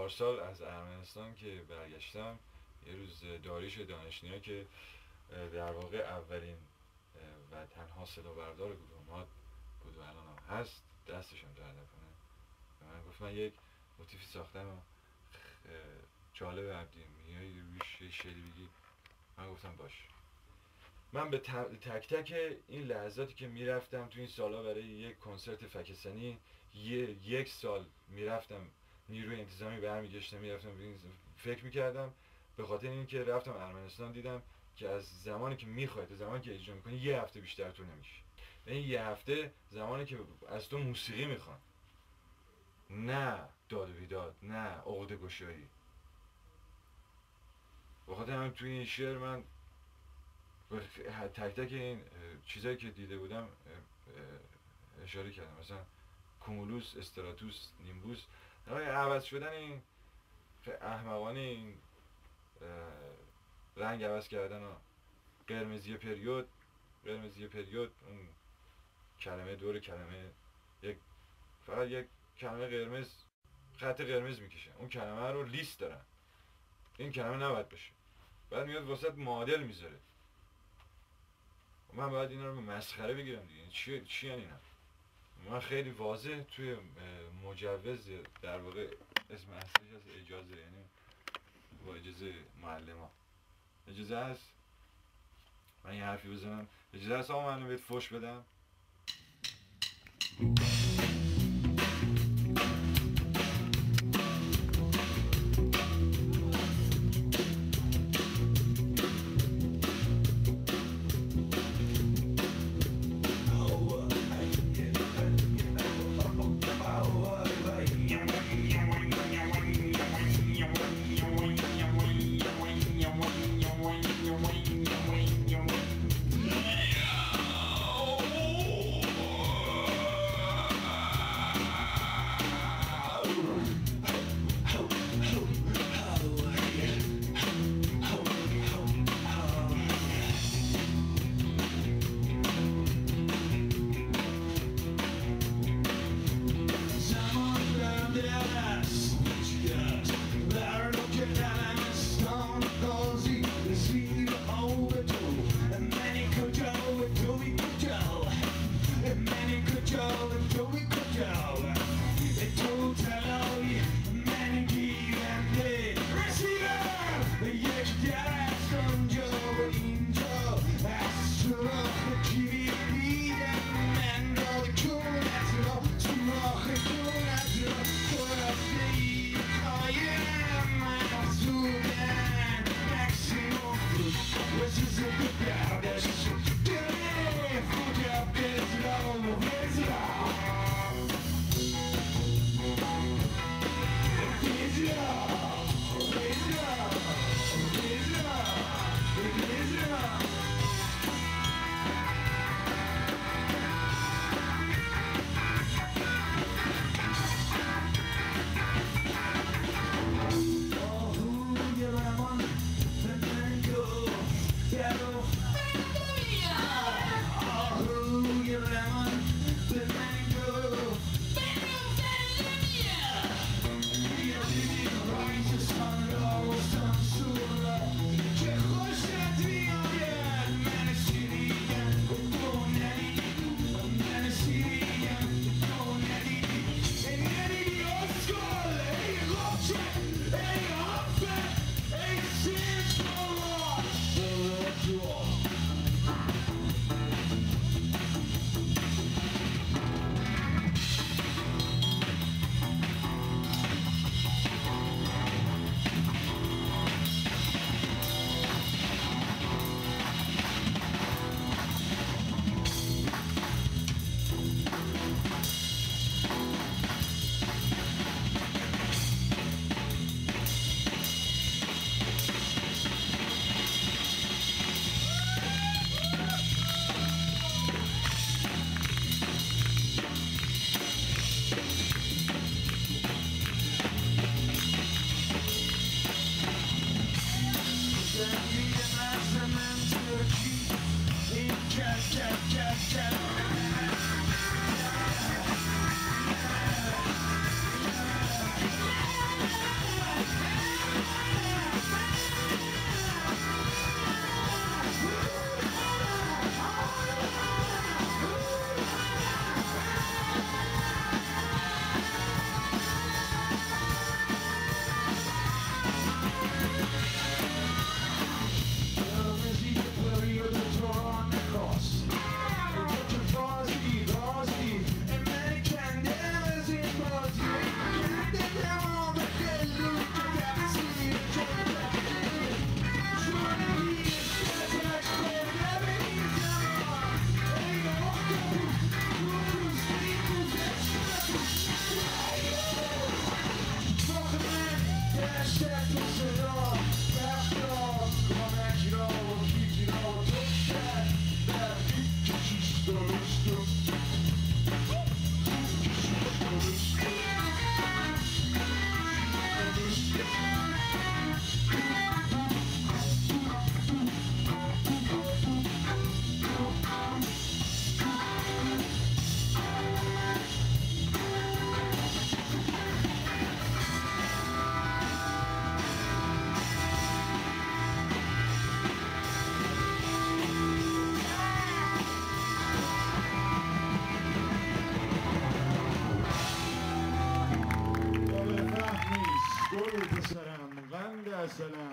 پارسال از ارمنستان که برگشتم یه روز داریش دانشنیا که در واقع اولین و تنها صدا بردار گروه بود و الان هست دستشم در کنه من گفت من یک موتیفی ساختم و جالب عبدی میای روش شعری بگی. من گفتم باش. من به تک تک این لحظاتی که می‌رفتم تو این سالا برای یک کنسرت فکسنی یک سال می‌رفتم نیروی انتظامی برمیگشتم می‌رفتم فکر می‌کردم به خاطر اینکه رفتم ارمنستان دیدم که از زمانی که می‌خوای تا زمانی که اجرا می‌کنی یه هفته بیشتر تو نمیشه این یه هفته زمانی که از تو موسیقی می‌خوان. نه داد و بیداد نه عقده گشایی. بخاطر همین توی این شعر من تک تک این چیزایی که دیده بودم اشاره کردم. مثلا کومولوس استراتوس نیمبوس عوض شدن این احمقانه این رنگ عوض کردن و قرمزی پریود قرمزی پریود اون کلمه دور کلمه یک فقط یک کلمه قرمز خط قرمز می‌کشه اون کلمه رو لیست دارن. این کلمه نباید بشه بعد میاد واسط معادل می‌ذاره. من باید اینا رو مسخره بگیرم دیگه. چی چی یعنی اینا؟ من خیلی واضح توی مجوز در واقع اسم اصلیش از اجازه یعنی با اجازه معلم اجازه هست؟ من یه حرفی بزنم. اجازه هست آقا من بهت فش بدم؟ International.